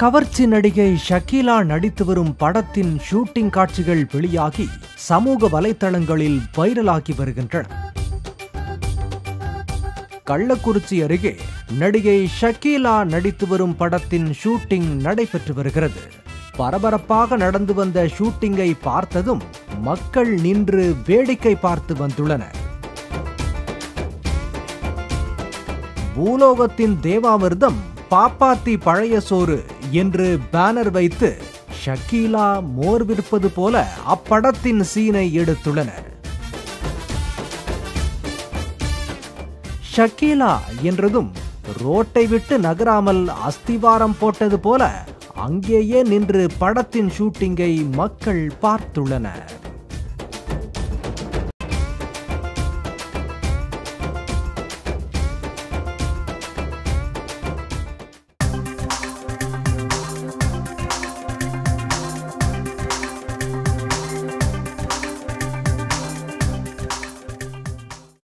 கவர்ச்சி நடிகை ஷக்கீலா நடித்து வரும் படத்தின் ஷூட்டிங் காட்சிகள் வெளியாகி சமூக வலைதளங்களில் வைரலாகி வருகின்றன. கள்ளக்குறிச்சி அருகே நடிகை ஷக்கீலா நடித்து வரும் படத்தின் ஷூட்டிங் நடைபெற்று வருகிறது. பரபரப்பாக நடந்து வந்த ஷூட்டிங்கை பார்த்ததும் மக்கள் நின்று வேடிக்கை பார்த்து வந்துள்ளனர். பூலோகத்தின் தேவாமிர்தம் பாப்பாத்தி பழைய சோறு என்று பேனர் வைத்து ஷக்கீலா மோர் விற்பது போல அப்படத்தின் சீனை எடுத்துள்ளனர். ஷக்கீலா என்றதும் ரோட்டை விட்டு நகராமல் அஸ்திவாரம் போட்டது போல அங்கேயே நின்று படத்தின் ஷூட்டிங்கை மக்கள் பார்த்துள்ளனர்.